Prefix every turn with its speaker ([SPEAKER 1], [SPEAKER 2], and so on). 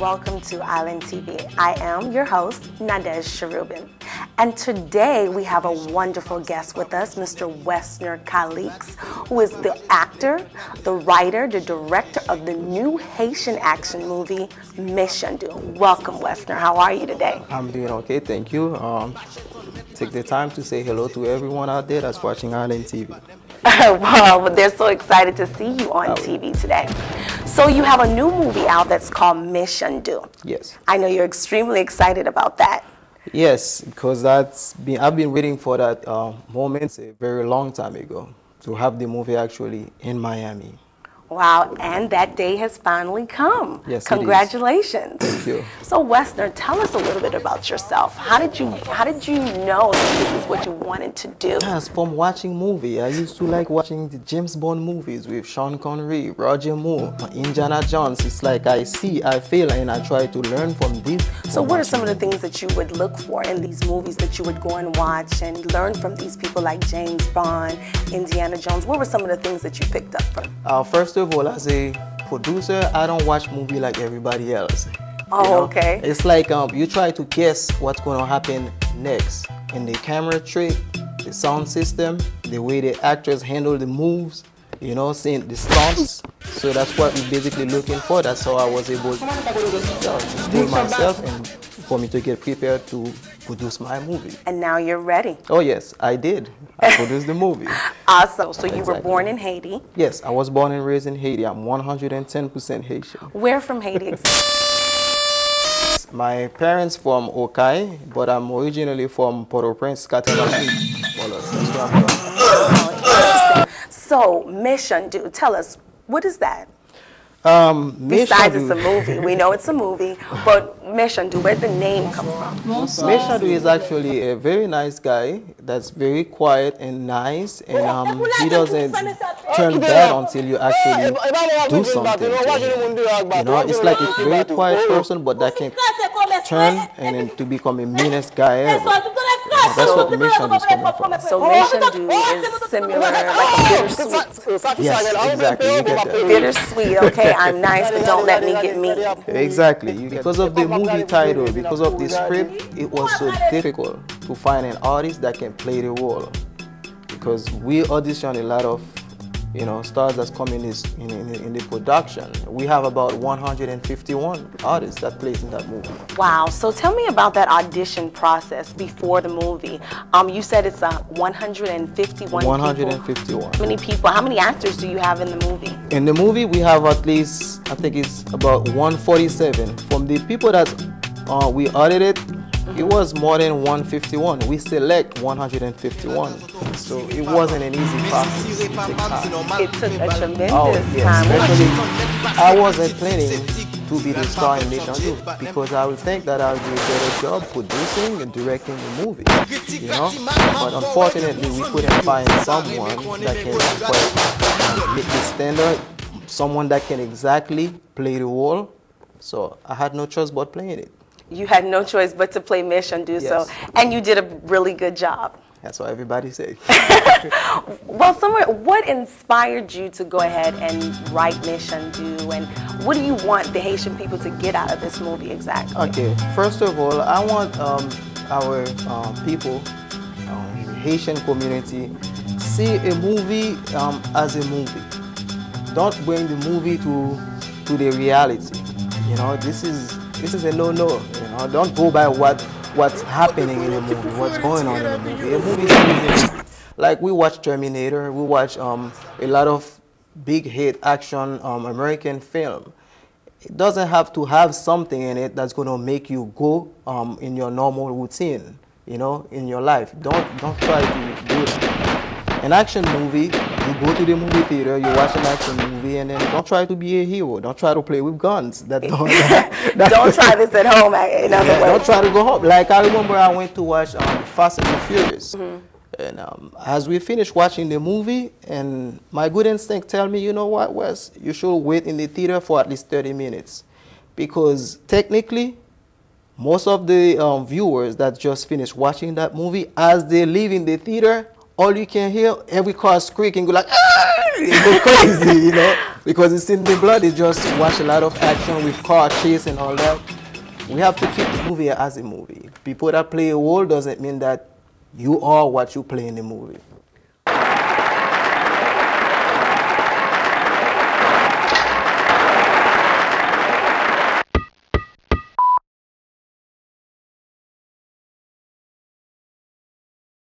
[SPEAKER 1] welcome to Island TV. I am your host, Nadege Cherubin. And today we have a wonderful guest with us, Mr. Wesner Calixte, who is the actor, the writer, the director of the new Haitian action movie, Mechan Dou. Welcome, Wesner. How are you today?
[SPEAKER 2] I'm doing okay, thank you. Um, take the time to say hello to everyone out there that's watching Island TV.
[SPEAKER 1] well, they're so excited to see you on TV today. So you have a new movie out that's called Mechan Dou.
[SPEAKER 2] Yes.
[SPEAKER 1] I know you're extremely excited about that.
[SPEAKER 2] Yes, because that's been I've been waiting for that uh, moment a very long time ago to have the movie actually in Miami.
[SPEAKER 1] Wow, and that day has finally come.
[SPEAKER 2] Yes.
[SPEAKER 1] Congratulations.
[SPEAKER 2] Thank you.
[SPEAKER 1] So Wesner, tell us a little bit about yourself. How did you how did you know that this is what you wanted to do?
[SPEAKER 2] Yes, from watching movie, I used to like watching the James Bond movies with Sean Connery, Roger Moore, Indiana Jones. It's like I see, I feel, and I try to learn from these.
[SPEAKER 1] So what are some of the things that you would look for in these movies that you would go and watch and learn from these people like James Bond, Indiana Jones? What were some of the things that you picked up from?
[SPEAKER 2] Uh, first of all, as a producer, I don't watch movie like everybody else.
[SPEAKER 1] Oh,
[SPEAKER 2] You know?
[SPEAKER 1] okay.
[SPEAKER 2] It's like um, you try to guess what's going to happen next in the camera trick, the sound system, the way the actors handle the moves, you know, seeing the stunts. So that's what we're basically looking for. That's how I was able to uh, school myself and for me to get prepared to produce my movie.
[SPEAKER 1] And now you're ready.
[SPEAKER 2] Oh yes, I did. I produced the movie.
[SPEAKER 1] Awesome. So you were born in Haiti.
[SPEAKER 2] Yes, I was born and raised in Haiti. I'm 110% Haitian.
[SPEAKER 1] Where from Haiti?
[SPEAKER 2] My parents from Aux Cayes, but I'm originally from Port-au-Prince, Catalan.
[SPEAKER 1] Oh, so Mechan Dou, tell us, what is that?
[SPEAKER 2] Um,
[SPEAKER 1] Besides it's a movie, we know it's a movie, but Mechan Dou, where the name come from?
[SPEAKER 2] Mechan Dou is actually a very nice guy that's very quiet and nice, and um, he doesn't turn bad until you actually do something to him. You know, it's like a very quiet person, but that can turn and then to become a meanest guy ever. That's what Mechan Dou is coming from.
[SPEAKER 1] So Mechan Dou is similar, like a bittersweet.
[SPEAKER 2] Yes, exactly. You get that.
[SPEAKER 1] Bittersweet, okay, I'm nice, but don't let me get me.
[SPEAKER 2] Exactly. Because of the movie title, because of the script, it was so difficult to find an artist that can play the role. Because we audition a lot of, you know, stars that's come in in, in, in the production. We have about 151 artists that plays in that movie.
[SPEAKER 1] Wow, so tell me about that audition process before the movie. Um, you said it's a 151 people.
[SPEAKER 2] 151.
[SPEAKER 1] How many people, how many actors do you have in the movie?
[SPEAKER 2] In the movie, we have at least, I think it's about 147. From the people that uh, we audited, it was more than 151. We select 151. So it wasn't an easy process. It took time.
[SPEAKER 1] It took a tremendous
[SPEAKER 2] Oh, yes.
[SPEAKER 1] time.
[SPEAKER 2] Especially, I wasn't planning to be the star in Nation 2 because I would think that I would do a better job producing and directing the movie, you know? But unfortunately, we couldn't find someone that can quite meet the standard, someone that can exactly play the role. So I had no choice but playing it.
[SPEAKER 1] You had no choice but to play Mechan Dou, so,
[SPEAKER 2] Yes. So.
[SPEAKER 1] And you did a really good job.
[SPEAKER 2] That's what everybody says.
[SPEAKER 1] Well, somewhere, what inspired you to go ahead and write and Do and what do you want the Haitian people to get out of this movie exactly?
[SPEAKER 2] Okay, first of all, I want um, our um, people, um, Haitian community, see a movie um, as a movie. Don't bring the movie to to the reality. You know, this is this is a no-no. Know, don't go by what what's happening in the movie, what's going on in the movie. A movie. Like we watch Terminator, we watch um, a lot of big hit action um, American film it doesn't have to have something in it that's going to make you go um, in your normal routine, you know, in your life. Don't don't try to do that. An action movie, you go to the movie theater, you watch an action movie, and then don't try to be a hero. Don't try to play with guns. That don't. that-
[SPEAKER 1] Don't try this at home, in other
[SPEAKER 2] yeah,
[SPEAKER 1] words.
[SPEAKER 2] don't try to go home. Like I remember, I went to watch um, Fast and the Furious, and um, as we finished watching the movie, and my good instinct tell me, you know what, Wes, you should wait in the theater for at least 30 minutes, because technically, most of the um, viewers that just finished watching that movie, as they leave in the theater, all you can hear, every car squeaking, go like, ah! Go crazy, you know. because it's in the blood. They just watch a lot of action with car chase and all that. We have to keep the movie as a movie. People that play a role doesn't mean that you are what you play in the movie.